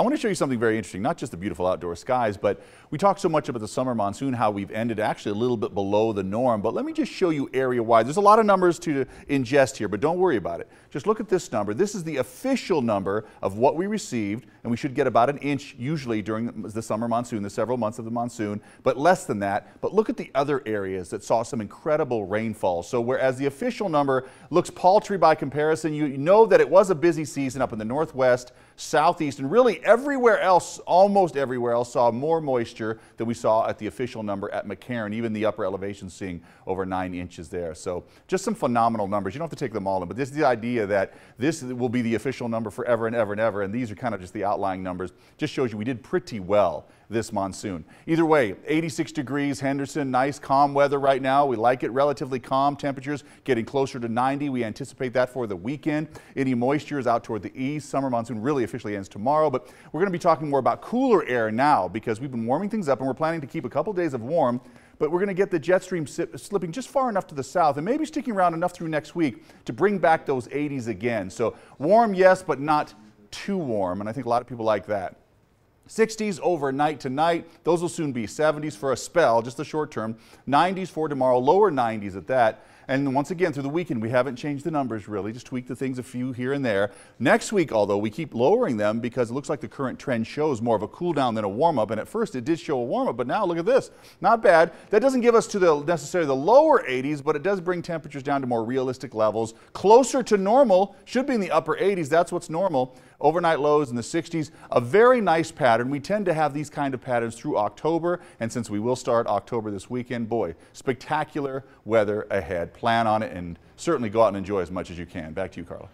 I want to show you something very interesting, not just the beautiful outdoor skies, but we talk so much about the summer monsoon, how we've ended actually a little bit below the norm, but let me just show you area-wide. There's a lot of numbers to ingest here, but don't worry about it. Just look at this number. This is the official number of what we received, and we should get about an inch usually during the summer monsoon, the several months of the monsoon, but less than that. But look at the other areas that saw some incredible rainfall. So whereas the official number looks paltry by comparison, you know that it was a busy season up in the northwest, southeast, and really everywhere else, almost everywhere else, saw more moisture than we saw at the official number at McCarran, even the upper elevation seeing over nine inches there. So just some phenomenal numbers. You don't have to take them all in, but this is the idea that this will be the official number forever and ever and ever, and these are kind of just the outlying numbers. Just shows you we did pretty well this monsoon. Either way, 86 degrees, Henderson, nice calm weather right now. We like it relatively calm. Temperatures getting closer to 90. We anticipate that for the weekend. Any moisture is out toward the east. Summer monsoon really officially ends tomorrow, but we're going to be talking more about cooler air now because we've been warming things up and we're planning to keep a couple days of warm but we're going to get the jet stream slipping just far enough to the south and maybe sticking around enough through next week to bring back those 80s again. So warm, yes, but not too warm, and I think a lot of people like that. 60s overnight tonight. Those will soon be 70s for a spell, just the short term. 90s for tomorrow, lower 90s at that. And once again, through the weekend, we haven't changed the numbers really, just tweaked the things a few here and there. Next week, although, we keep lowering them because it looks like the current trend shows more of a cool down than a warm up. And at first, it did show a warm up, but now look at this. Not bad. That doesn't give us to the necessarily the lower 80s, but it does bring temperatures down to more realistic levels. Closer to normal, should be in the upper 80s. That's what's normal. Overnight lows in the 60s. A very nice pattern. We tend to have these kind of patterns through October. And since we will start October this weekend, boy, spectacular weather ahead plan on it and certainly go out and enjoy as much as you can. Back to you, Carla.